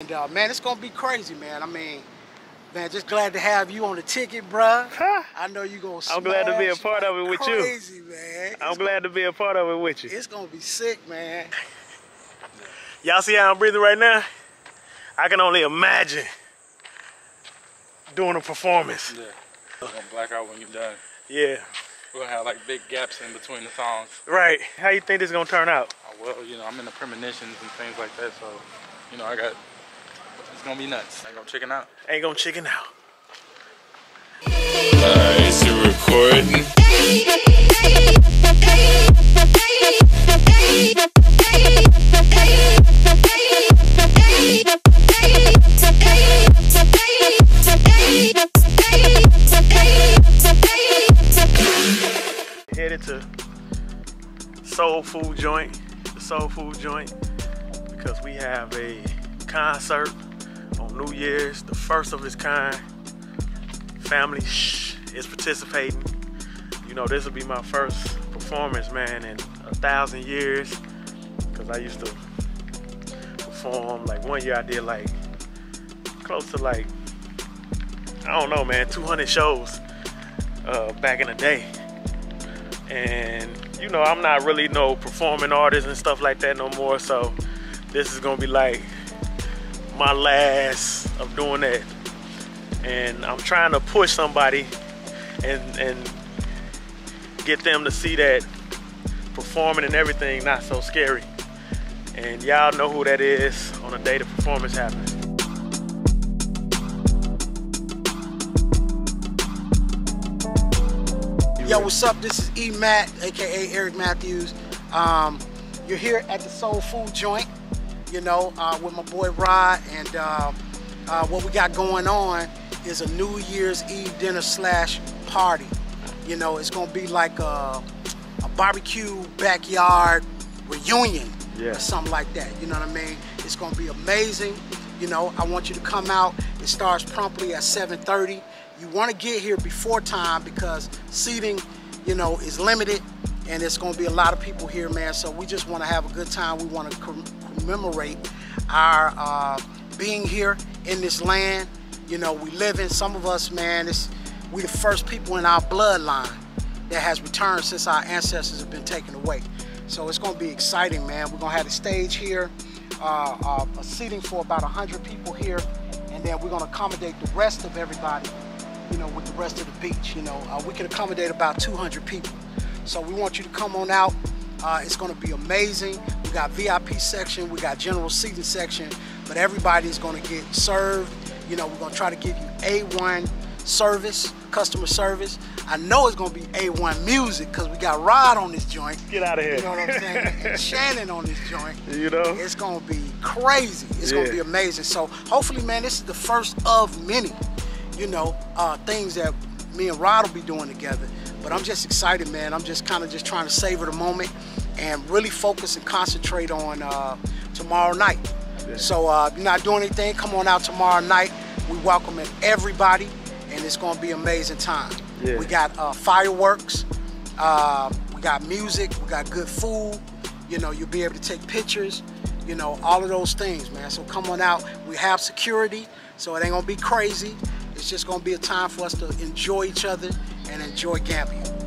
And uh, man, it's gonna be crazy, man. I mean, man, just glad to have you on the ticket, bruh. I know you gonna. I'm glad to be a part of it with you. Crazy, man. I'm It's glad to be a part of it with you. It's gonna be sick, man. Y'all see how I'm breathing right now? I can only imagine doing a performance. Yeah. We're gonna black out when you're done. Yeah, We're gonna have like big gaps in between the songs. right. How you think this is gonna turn out? Uh, well, you know, I'm in the premonitions and things like that, so you know, I got it's gonna be nuts. I ain't gonna chicken out. Ain't gonna chicken out. Alright, is it recording? Headed to Soul Food Joint, the Soul Food Joint, because we have a concert on New Year's, the first of its kind. Family Shhh, is participating. You know, this will be my first performance, man, in a thousand years. Because I used to perform, like one year I did like close to like, I don't know, man, 200 shows uh, back in the day. And you know, I'm not really no performing artist and stuff like that no more. So this is gonna be like my last of doing that. And I'm trying to push somebody and and get them to see that performing and everything not so scary. And y'all know who that is on the day the performance happens. Yo, what's up? This is E Matt, aka Eric Matthews. Um, you're here at the Soul Food Joint, you know, uh, with my boy Rod, and uh, uh, what we got going on is a New Year's Eve dinner slash party. You know, it's gonna be like a, a barbecue backyard reunion Yeah. or something like that. You know what I mean? It's gonna be amazing. You know, I want you to come out. It starts promptly at 7:30. You want to get here before time because seating, you know, is limited, and it's gonna be a lot of people here, man. So we just want to have a good time. We want to commemorate our uh, being here in this land. You know, we live in. Some of us, man, it's we the first people in our bloodline that has returned since our ancestors have been taken away. So it's gonna be exciting, man. We're gonna have a stage here, uh, uh, a seating for about 100 people here, and then we're gonna accommodate the rest of everybody, you know, with the rest of the beach. You know, uh, we can accommodate about 200 people. So we want you to come on out. Uh, it's gonna be amazing. We got VIP section, we got general seating section, but everybody is gonna get served. You know, we're gonna try to give you A1 service, customer service. I know it's gonna be A1 music because we got Rod on this joint. Get out of here. You know what I'm saying? Shannon on this joint. You know? It's gonna be crazy. It's gonna be amazing. So hopefully, man, this is the first of many, you know, uh, things that me and Rod will be doing together. But I'm just excited, man. I'm just kind of just trying to savor the moment and really focus and concentrate on uh, tomorrow night. So uh, if you're not doing anything, come on out tomorrow night. We welcoming everybody, and it's gonna be amazing time. Yeah. We got uh, fireworks. Uh, we got music. We got good food. You know, you'll be able to take pictures. You know, all of those things, man. So come on out. We have security, so it ain't gonna be crazy. It's just gonna be a time for us to enjoy each other and enjoy Gambia.